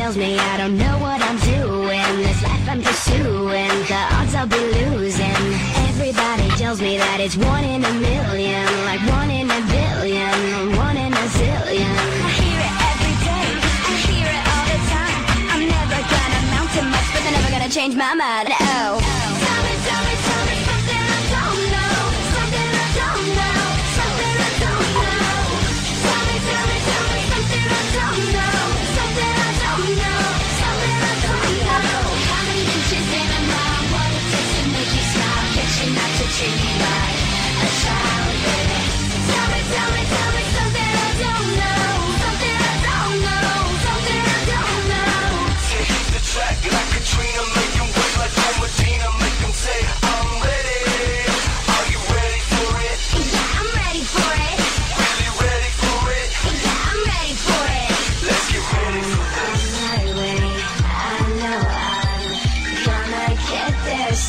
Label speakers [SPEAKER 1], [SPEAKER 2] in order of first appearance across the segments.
[SPEAKER 1] Tells me I don't know what I'm doing. This life I'm pursuing, the odds I'll be losing. Everybody tells me that it's one in a million, like one in a billion, one in a zillion. I hear it every day, I hear it all the time. I'm never gonna amount to much, but never gonna change my mind. Oh.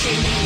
[SPEAKER 1] Shake